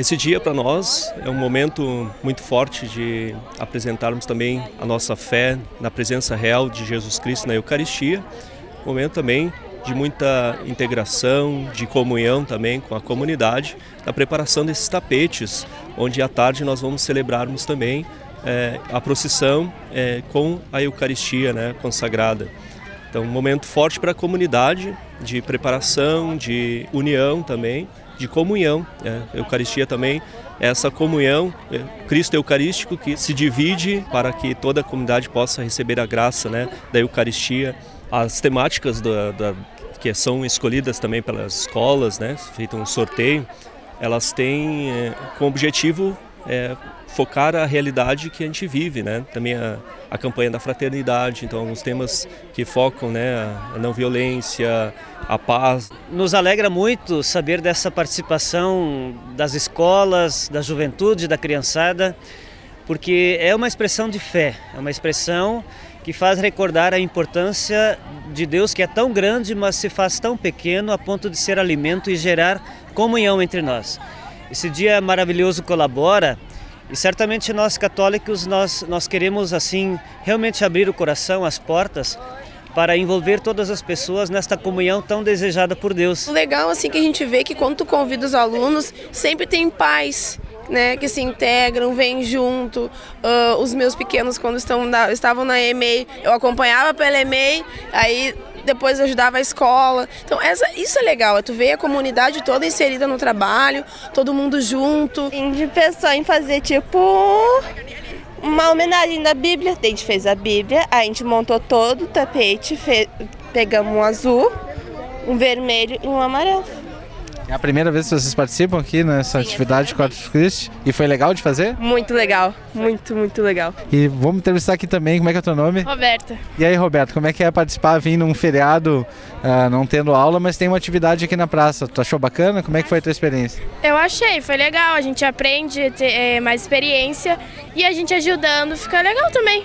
Esse dia para nós é um momento muito forte de apresentarmos também a nossa fé na presença real de Jesus Cristo na Eucaristia. Momento também de muita integração, de comunhão também com a comunidade, na preparação desses tapetes, onde à tarde nós vamos celebrarmos também é, a procissão é, com a Eucaristia né, consagrada. Então, um momento forte para a comunidade, de preparação, de união também, de comunhão. Né? Eucaristia também essa comunhão, é, Cristo Eucarístico que se divide para que toda a comunidade possa receber a graça né, da Eucaristia. As temáticas da, da, que são escolhidas também pelas escolas, né, feito um sorteio, elas têm é, como objetivo é, focar a realidade que a gente vive, né? Também a, a campanha da fraternidade, então alguns temas que focam, né, a não violência, a paz. Nos alegra muito saber dessa participação das escolas, da juventude, da criançada, porque é uma expressão de fé, é uma expressão que faz recordar a importância de Deus que é tão grande, mas se faz tão pequeno a ponto de ser alimento e gerar comunhão entre nós. Esse dia maravilhoso colabora e certamente nós católicos nós nós queremos assim realmente abrir o coração, as portas para envolver todas as pessoas nesta comunhão tão desejada por Deus. Legal assim que a gente vê que quando tu convida os alunos, sempre tem pais né, que se integram, vêm junto. Uh, os meus pequenos, quando estão na, estavam na EMEI, eu acompanhava pela EMEI, aí depois ajudava a escola. Então essa, isso é legal, é tu ver a comunidade toda inserida no trabalho, todo mundo junto. A gente pensou em fazer tipo uma homenagem da Bíblia. A gente fez a Bíblia, a gente montou todo o tapete, fez, pegamos um azul, um vermelho e um amarelo. É a primeira vez que vocês participam aqui nessa Sim, atividade é Corpus Christi e foi legal de fazer? Muito legal, muito, muito legal. E vamos entrevistar aqui também, como é que é o teu nome? Roberta. E aí, Roberto, como é que é participar, vir num feriado, uh, não tendo aula, mas tem uma atividade aqui na praça? Tu achou bacana? Como é que foi a tua experiência? Eu achei, foi legal, a gente aprende, ter é, mais experiência e a gente ajudando fica legal também.